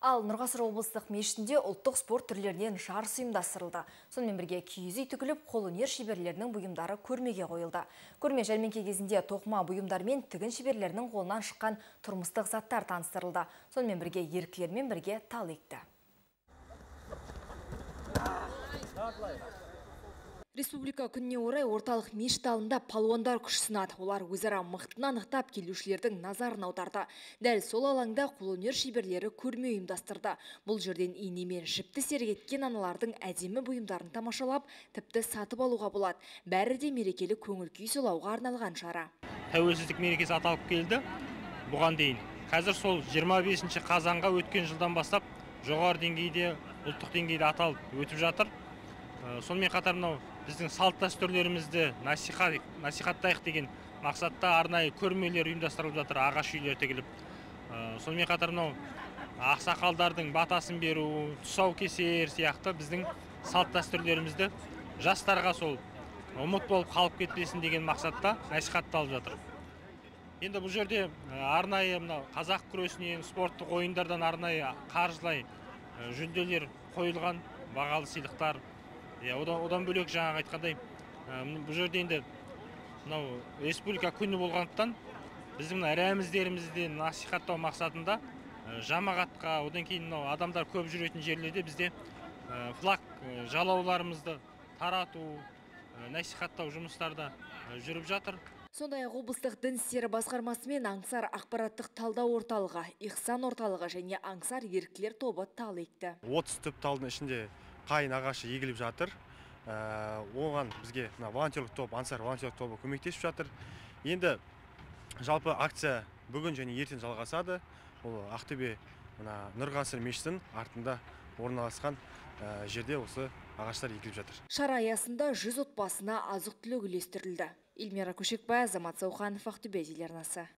Ал Нұрғасыр облыстық мешітінде ұлттық спорт түрлерінен жарыс ұйымдастырылды. Сонымен бірге киіз үй тігіліп, қолөнер шеберлерінің бұйымдары көрмеге қойылды. Көрме жәрмеңке кезінде тоқыма бұйымдар мен тігін шеберлерінің қолынан шыққан тұрмыстық заттар таныстырылды. Сонымен бірге еріктілермен бірге тал екті. Республика күніне орай орталық мешіт алында палуандар күш сынады. Олар өзара мықтыны анықтап келушілердің назарын аударды. Дәл сол алаңда қолөнер шеберлері көрме ұйымдастырды. Бұл жерден инемен жіпті сергеткен аналардың әдемі бұйымдарын тамашалап, тіпті сатып алуға болады. Бәрі де мерекелі көңіл күй сыйлауға арналған шара. тәуелсіздік мерекесі аталып келді бұған дейін қазір сол 25 қазанға өткен жылдан бастап жоғары деңгейде ұлттық деңгейде аталып өтіп жатыр сонымен қатар мынау біздің салт дәстүрлерімізді насихат, насихаттайық деген мақсатта арнайы көрмелер ұйымдастырылып жатыр ағаш үйлер тігіліп. Э, сонымен қатар мынау ақсақалдардың батасын беру тұсаукесер сияқты біздің салт дәстүрлерімізді жастарға сол ұмыт болып қалып кетпесін деген мақсатта насихатталып жатыр. Енді бұл жерде э, арнайы мынау қазақ күресінен спорттық ойындардан арнайы қаржылай э, жүлделер қойылған бағалы сыйлықтар иә одан, одан бөлек жаңағы айтқандай бұл жерде енді мынау республика күні болғандықтан біздің мына рәміздерімізді насихаттау мақсатында жамағатқа одан кейін мынау адамдар көп жүретін жерлерде бізде флаг жалауларымызды тарату насихаттау жұмыстары да жүріп жатыр Сондай-ақ облыстық дін істері басқармасы мен аңсар ақпараттық талдау орталығы, Ихсан орталығы және аңсар еріктілер тобы тал екті. 30 түп талдың ішінде қайын ағашы егіліп жатыр Ә, оған бізге мына волонтерлік топ ансар волонтерлік тобы көмектесіп жатыр енді жалпы акция бүгін және ертең жалғасады ол ақтөбе мына нұрғасыр мешітінің артында орналасқан ә, жерде осы ағаштар егіліп жатыр Шара аясында 100 отбасына азық түлік үлестірілді. Эльмира Көшекбай, Азамат Сауханов, Ақтөбе телеарнасы.